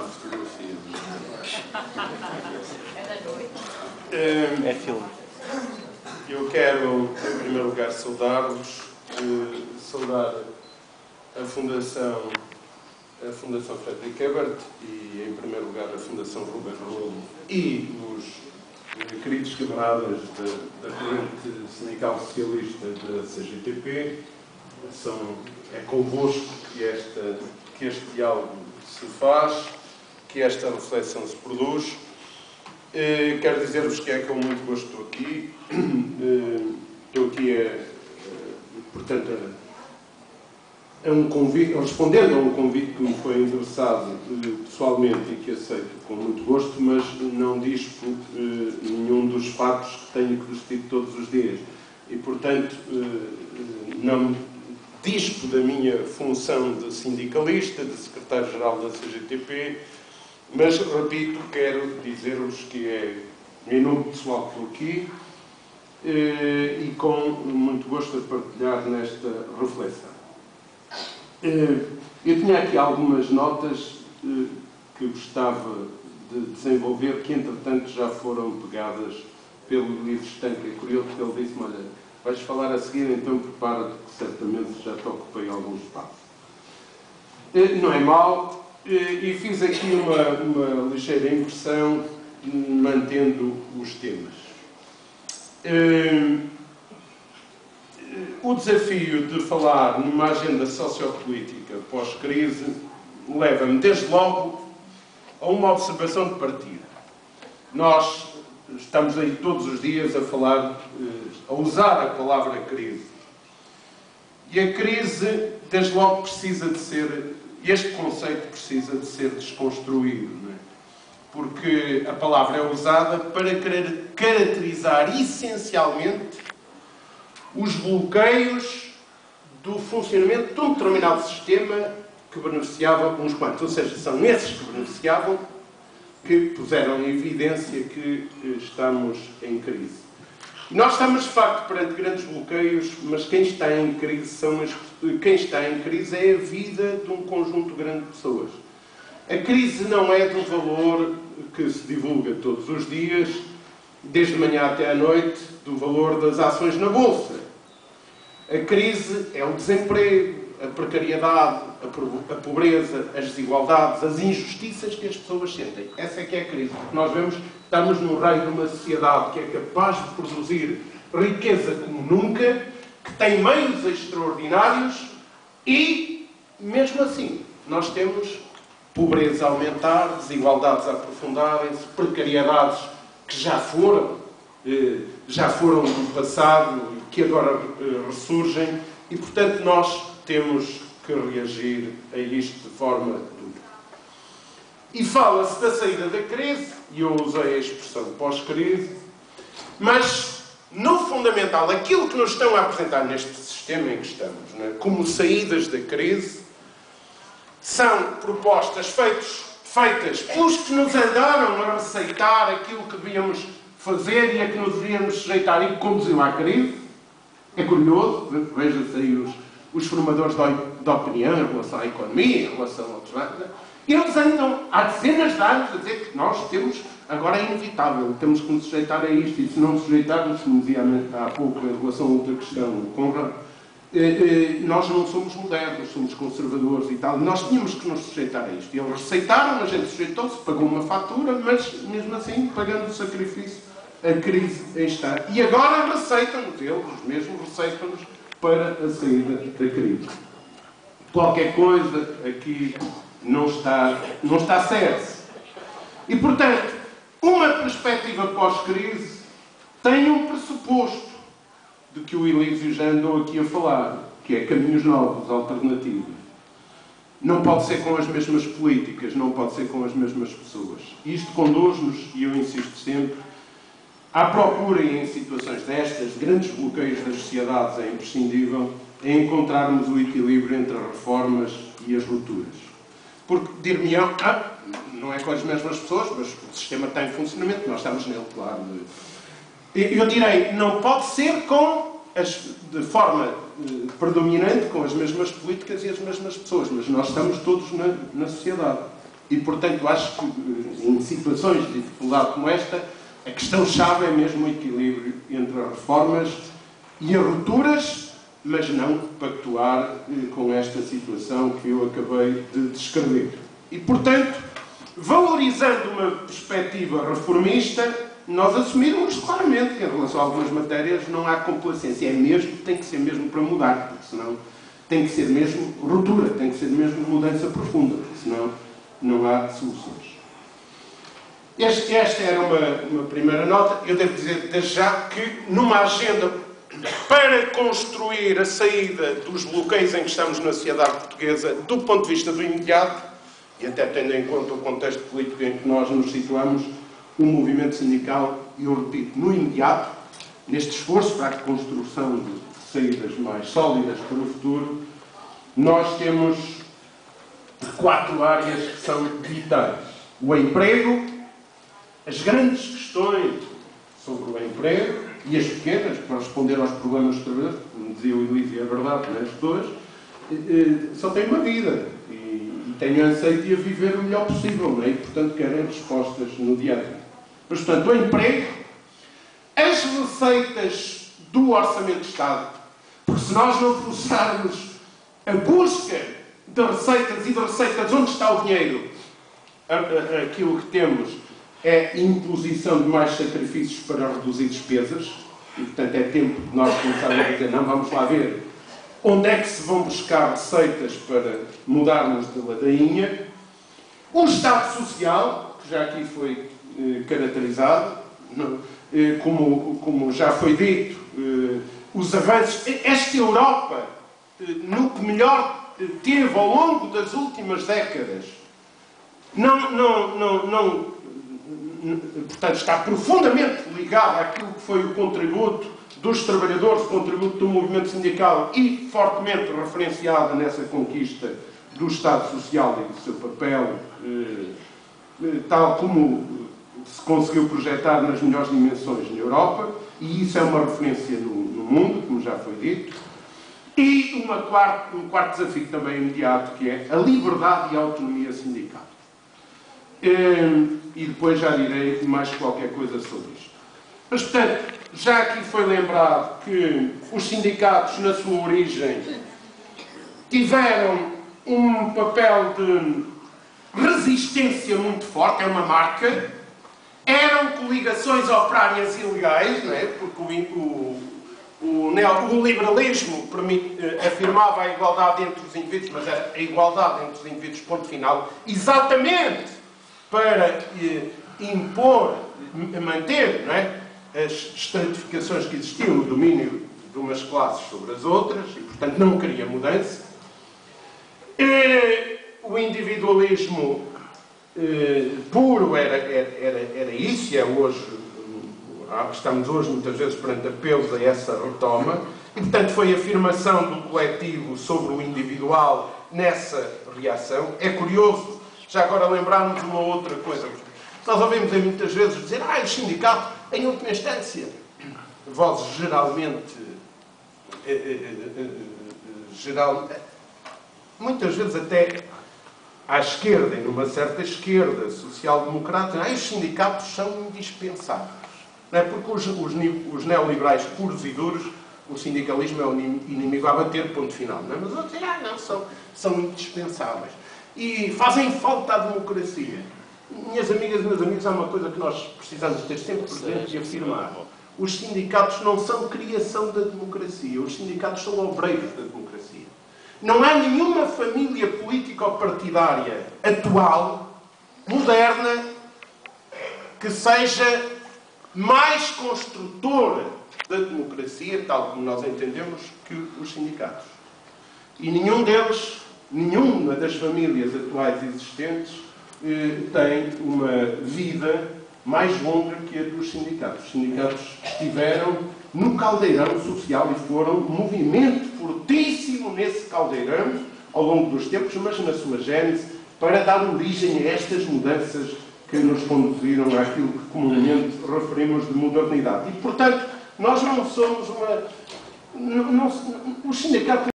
uma fotografia. É da noite. É filme. Eu quero, em primeiro lugar, saudar-vos, eh, saudar a Fundação, a Fundação Frederic Ebert e, em primeiro lugar, a Fundação Ruben Rolo e os eh, queridos camaradas da, da corrente sindical socialista da CGTP. São, é convosco que, esta, que este diálogo se faz, que esta reflexão se produz. Eh, quero dizer-vos que é com muito gosto estou aqui. Eh, estou aqui, a, a- portanto, a, a um convite, respondendo a um convite que me foi endereçado eh, pessoalmente e que aceito com muito gosto, mas não dispo eh, nenhum dos fatos que tenho que vestir todos os dias. E, portanto, eh, eh, não dispo da minha função de sindicalista, de secretário-geral da CGTP, mas, repito, quero dizer-vos que é em nome pessoal estou aqui eh, e com muito gosto de partilhar nesta reflexão. Eh, Eu tinha aqui algumas notas eh, que gostava de desenvolver, que entretanto já foram pegadas pelo livro Estanque. É curioso que ele disse-me, olha, vais falar a seguir, então prepara-te, que certamente já te ocupei algum espaço. Não é mau, e fiz aqui uma, uma ligeira inversão, hum, mantendo os temas. Eh, O desafio de falar numa agenda sociopolítica pós-crise leva-me, desde logo, a uma observação de partida. Nós estamos aí todos os dias a falar, eh, a usar a palavra crise. E a crise, desde logo, precisa de ser, este conceito precisa de ser desconstruído, é? porque a palavra é usada para querer caracterizar essencialmente os bloqueios do funcionamento de um determinado sistema que beneficiava uns quantos. Ou seja, são esses que beneficiavam que puseram em evidência que eh, estamos em crise. Nós estamos, de facto, perante grandes bloqueios, mas quem está em crise são as, quem está em crise é a vida de um conjunto grande de pessoas. A crise não é do valor que se divulga todos os dias, desde manhã até à noite, do valor das ações na Bolsa. A crise é o desemprego, a precariedade, a pobreza, as desigualdades, as injustiças que as pessoas sentem. Essa é que é a crise. Nós vemos, estamos no reino de uma sociedade que é capaz de produzir riqueza como nunca, que tem meios extraordinários e, mesmo assim, nós temos pobreza a aumentar, desigualdades a aprofundarem-se, precariedades que já foram, eh, já foram do passado e que agora eh, ressurgem e, portanto, nós temos que reagir a isto de forma dura. E fala-se da saída da crise, e eu usei a expressão pós-crise, mas, no fundamental, aquilo que nos estão a apresentar neste sistema em que estamos, não é? como saídas da crise, são propostas feitos, feitas pelos que nos andaram a receitar aquilo que devíamos fazer e a que nos devíamos sujeitar e que conduziu à crise. É curioso, veja-se aí os, os formadores de, opinião em relação à economia, em relação ao outros. Eles andam há dezenas de anos a dizer que nós temos, agora é inevitável, temos que nos sujeitar a isto, e se não nos sujeitarmos, como dizia há pouco em relação a outra questão, Conrad, eh, eh, nós não somos modernos, somos conservadores e tal. Nós tínhamos que nos sujeitar a isto. E eles receitaram, a gente sujeitou-se, pagou uma fatura, mas mesmo assim, pagando o sacrifício, a crise está. E agora receitam-nos, eles os mesmos receitam-nos para a saída da crise. Qualquer coisa aqui não está, não está certo. E, portanto, uma perspectiva pós-crise tem um pressuposto de que o Elísio já andou aqui a falar, que é caminhos novos, alternativos. Não pode ser com as mesmas políticas, não pode ser com as mesmas pessoas. Isto conduz-nos, e eu insisto sempre, à procura e em situações destas, grandes bloqueios das sociedades é imprescindível, encontrarmos o equilíbrio entre as reformas e as rupturas. Porque dir-me-ão, ah, não é com as mesmas pessoas, mas o sistema está em funcionamento, nós estamos nele, claro. Eu direi, não pode ser com as, de forma eh, predominante com as mesmas políticas e as mesmas pessoas, mas nós estamos todos na, na sociedade. E, portanto, acho que eh, em situações de dificuldade como esta, a questão-chave é mesmo o equilíbrio entre as reformas e as rupturas, mas não pactuar eh, com esta situação que eu acabei de descrever. E, portanto, valorizando uma perspectiva reformista, nós assumirmos claramente que em relação a algumas matérias não há complacência. É mesmo, tem que ser mesmo para mudar, porque senão tem que ser mesmo ruptura, tem que ser mesmo mudança profunda, porque senão não há soluções. Este, esta era uma, uma primeira nota. Eu devo dizer desde já que numa agenda para construir a saída dos bloqueios em que estamos na sociedade portuguesa, do ponto de vista do imediato, e até tendo em conta o contexto político em que nós nos situamos, o movimento sindical, eu repito, no imediato, neste esforço para a construção de saídas mais sólidas para o futuro, nós temos quatro áreas que são vitais. O emprego, as grandes questões sobre o emprego e as pequenas, para responder aos problemas dos trabalhadores, como dizia o Elise, e é verdade, né, as pessoas, eh, eh, só têm uma vida e, e têm anseio de a viver o melhor possível, não é? e, portanto, querem respostas no dia a dia. Mas, portanto, o emprego, as receitas do Orçamento de Estado, porque se nós não forçarmos a busca de receitas e de receitas onde está o dinheiro, aquilo que temos é imposição de mais sacrifícios para reduzir despesas, e portanto é tempo de nós começarmos a dizer, não, vamos lá ver onde é que se vão buscar receitas para mudarmos de ladainha. O Estado Social, que já aqui foi eh, caracterizado, eh, como, como já foi dito, eh, os avanços. Esta Europa, no que melhor teve ao longo das últimas décadas, não, não, não, não, portanto, está profundamente ligada àquilo que foi o contributo dos trabalhadores, o contributo do movimento sindical e fortemente referenciada nessa conquista do Estado Social e do seu papel, tal como se conseguiu projetar nas melhores dimensões na Europa, e isso é uma referência no, no mundo, como já foi dito. E uma quarto, um quarto desafio também imediato, que é a liberdade e a autonomia sindical. Hum, e depois já direi mais qualquer coisa sobre isto. Mas, portanto, já aqui foi lembrado que os sindicatos, na sua origem, tiveram um papel de resistência muito forte, é uma marca, eram coligações operárias ilegais, não é? porque o, o, o, o liberalismo permite, eh, afirmava a igualdade entre os indivíduos, mas era a igualdade entre os indivíduos, ponto final, exatamente para eh, impor, manter não é? as estratificações que existiam no domínio de umas classes sobre as outras, e portanto não queria mudança. E, o individualismo eh, puro era, era, era isso, e é hoje, ah, estamos hoje muitas vezes perante apelos a essa retoma, e portanto foi a afirmação do coletivo sobre o individual nessa reação. É curioso, já agora lembrarmos uma outra coisa. Nós ouvimos muitas vezes dizer, ah, o sindicato, em última instância, vozes geralmente, eh, eh, eh, geral, muitas vezes até à esquerda e numa certa esquerda social-democrata, ah, os sindicatos são indispensáveis. Não é? Porque os, os, os, neoliberais puros e duros, o sindicalismo é o inimigo a bater, ponto final. Não é? Mas outros ah, não, são, são indispensáveis. E fazem falta à democracia. Minhas amigas e meus amigos, há uma coisa que nós precisamos ter sempre presente e afirmar. Os sindicatos não são criação da democracia, os sindicatos são obreiros da democracia. Não há nenhuma família político-partidária atual, moderna, que seja mais construtora da democracia, tal como nós entendemos, que os sindicatos. E nenhum deles, nenhuma das famílias atuais existentes, eh, tem uma vida mais longa que a dos sindicatos. Os sindicatos estiveram no caldeirão social e foram um movimento fortíssimo nesse caldeirão ao longo dos tempos, mas na sua gênese, para dar origem a estas mudanças que nos conduziram àquilo que comumente referimos de modernidade. E, portanto, nós não somos uma. Não, não, os sindicatos